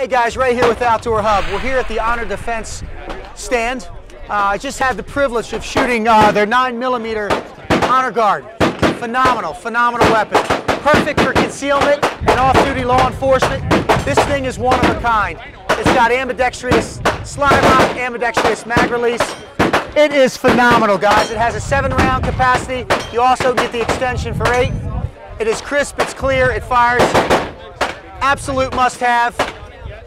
Hey guys, right here with Outdoor Hub. We're here at the Honor Defense stand. Uh, I just had the privilege of shooting uh, their 9mm Honor Guard. Phenomenal, phenomenal weapon. Perfect for concealment and off-duty law enforcement. This thing is one of a kind. It's got ambidextrous slide lock, ambidextrous mag release. It is phenomenal, guys. It has a seven round capacity. You also get the extension for eight. It is crisp, it's clear, it fires. Absolute must have.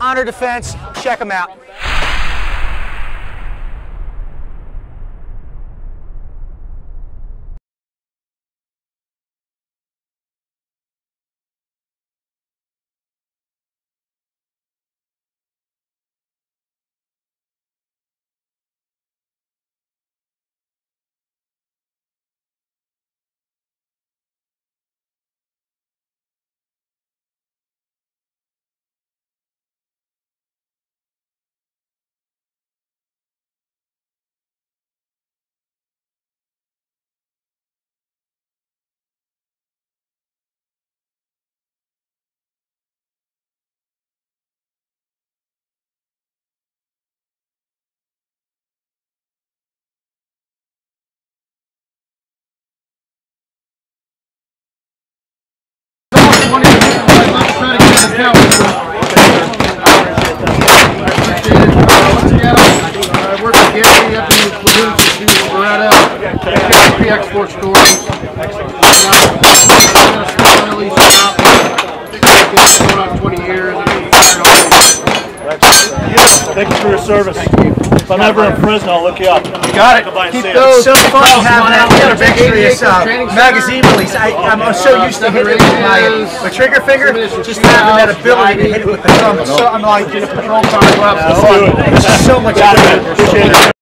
Honor Defense, check them out. Thank you for your service. If I'm ever in prison, I'll look you up. You got it. Come by and Keep see those. So fun having that Wow. ambidextrous uh, Training center. magazine release. I, I'm so used to hitting it with my, my trigger finger, just having that ability to hit it with the thumb. So, I'm like, it. Let's do it. this is so much better.